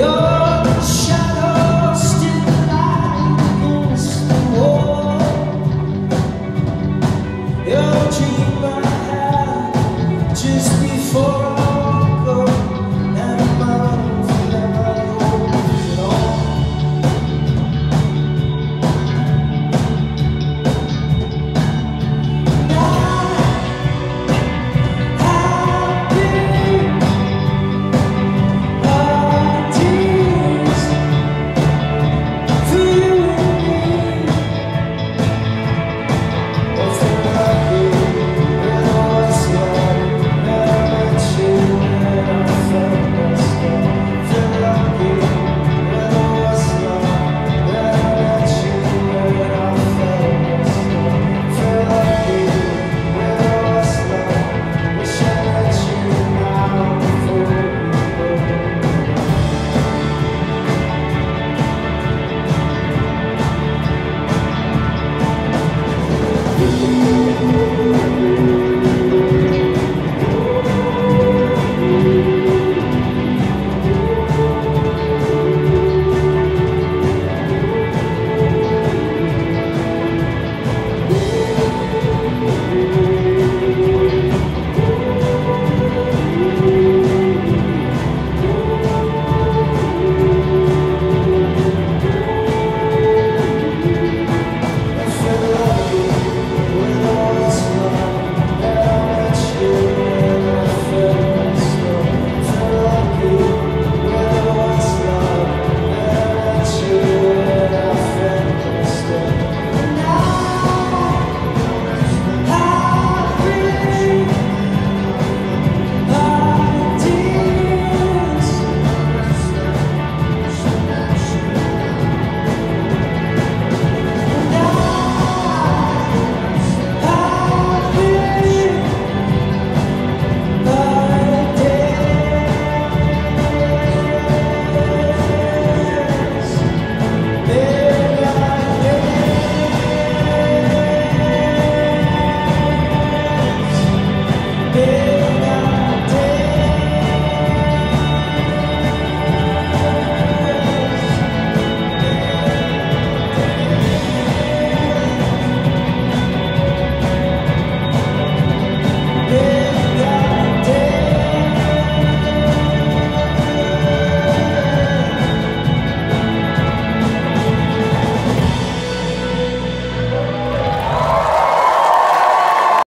야!